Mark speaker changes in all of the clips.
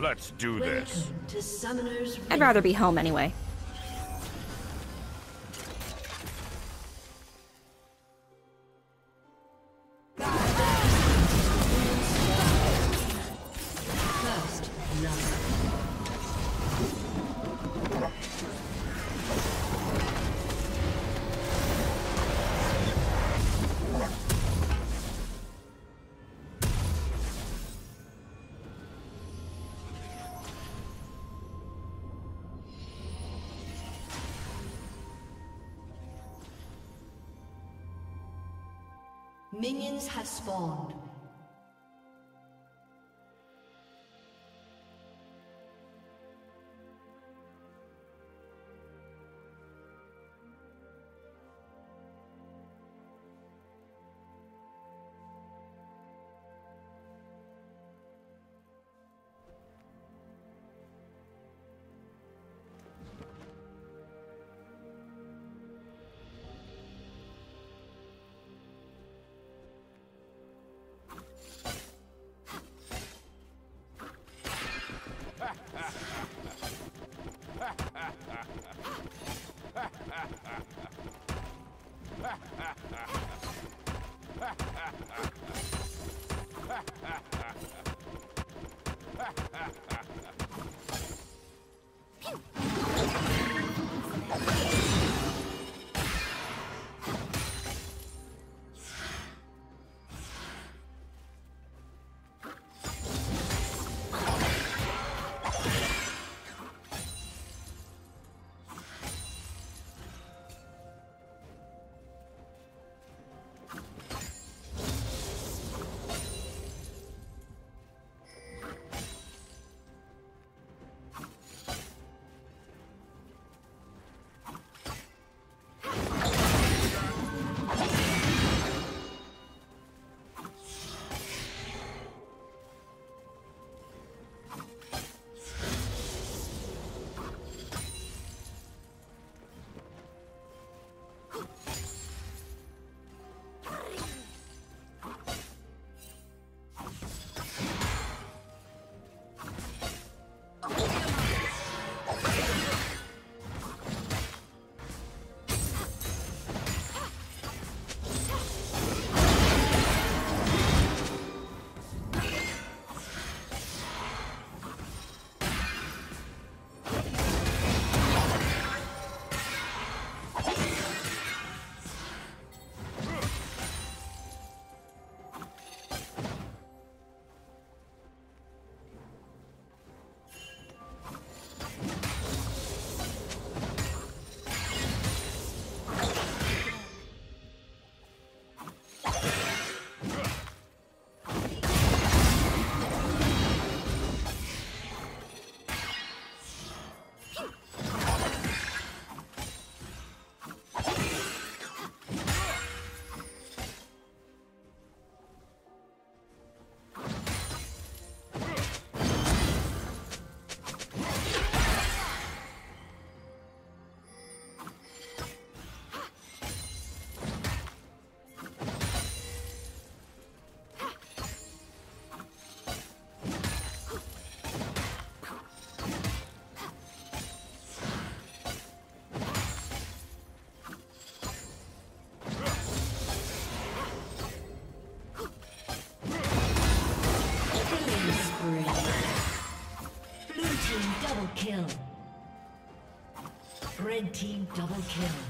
Speaker 1: Let's do this.
Speaker 2: Welcome to Summoner's
Speaker 3: I'd rather be home anyway.
Speaker 2: spawn. Team double kill.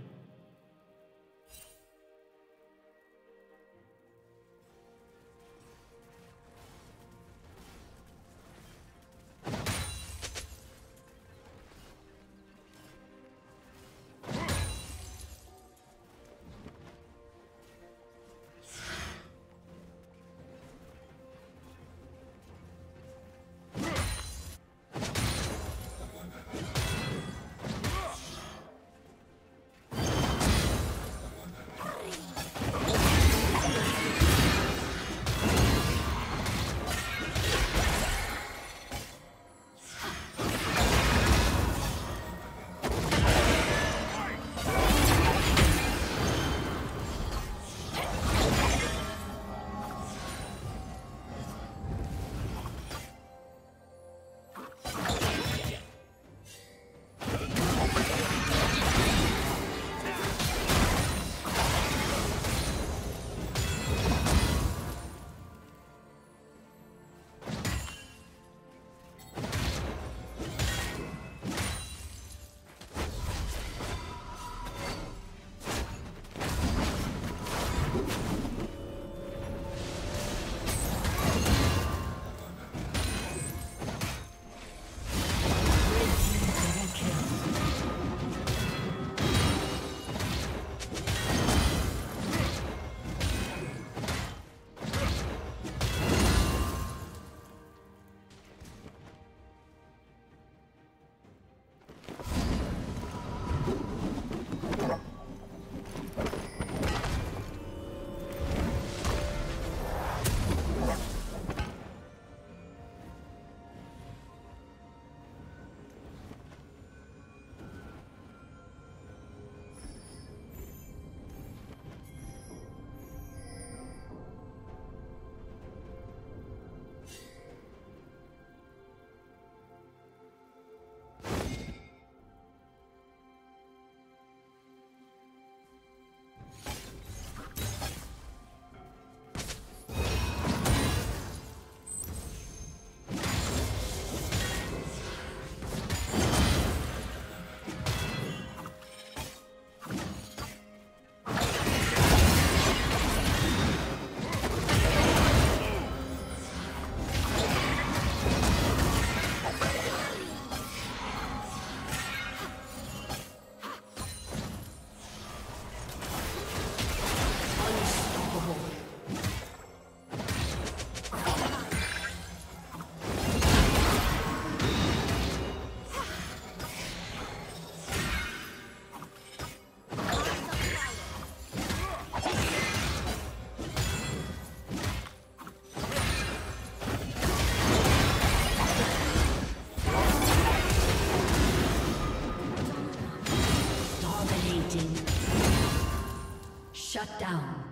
Speaker 2: Shut down.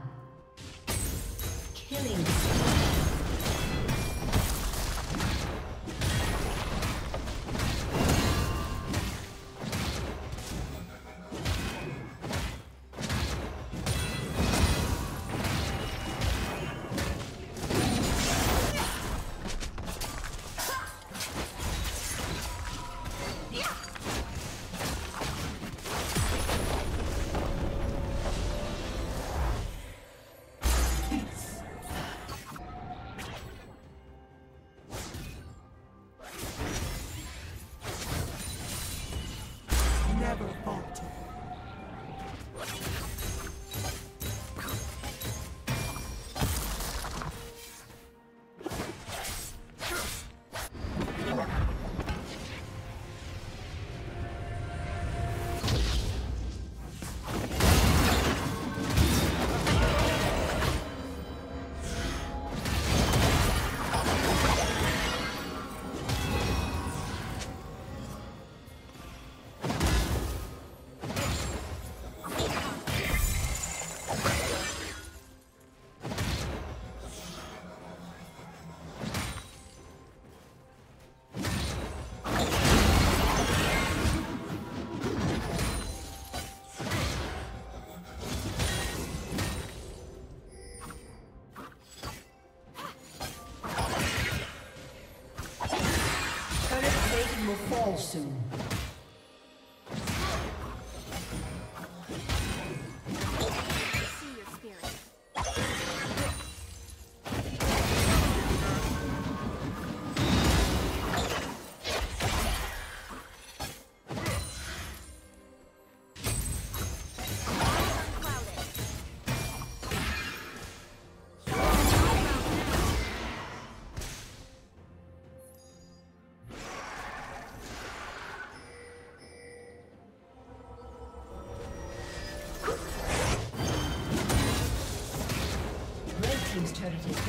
Speaker 2: Killing. Will soon. Team's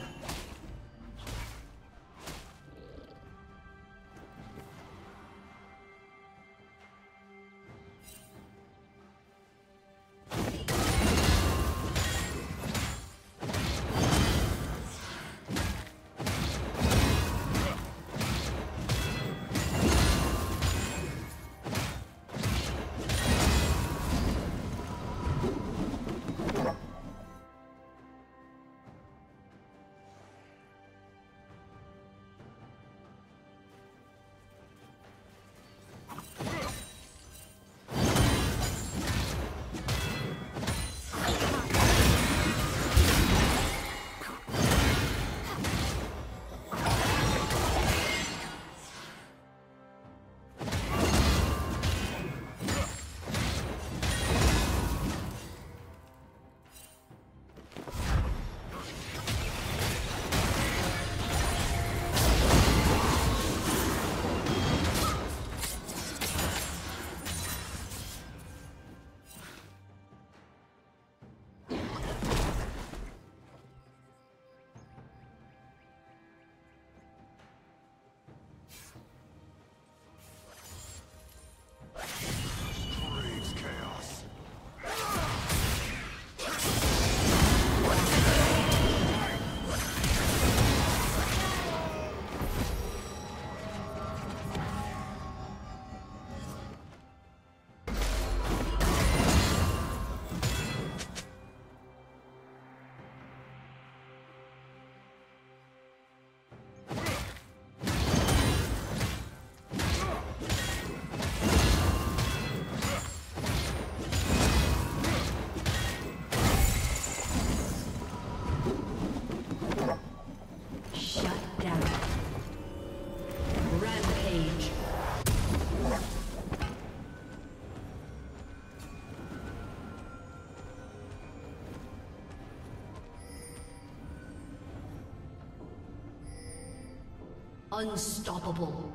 Speaker 2: Unstoppable.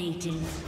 Speaker 2: Dominating.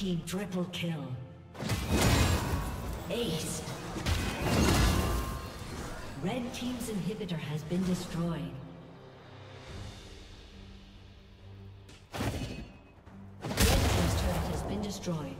Speaker 2: Team triple kill. Ace. Red team's inhibitor has been destroyed. Red team's turret has been destroyed.